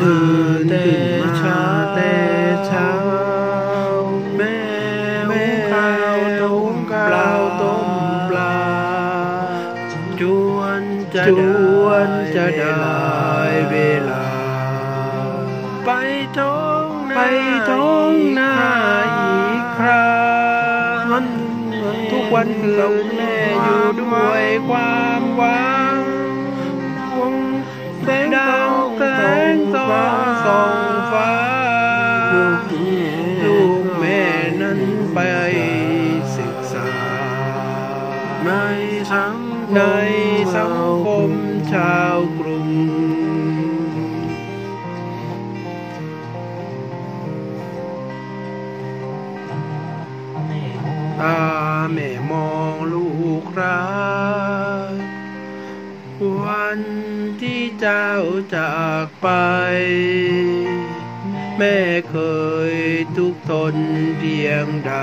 ตื่นแต่เช้าแต่เช้า แม่แม่ข้าวต้มเปล่าต้มปลาจวนจะจวนจะได้เวลา ไปท้องไปท้องนาอีกคราวันทุกวันคืนแม่อยู่ด้วยความหวัง ในสังในสังคมชาวกรุง ตาแม่มองลูกรักวันที่เจ้าจากไป แม่เคยทุกทนเพียงใด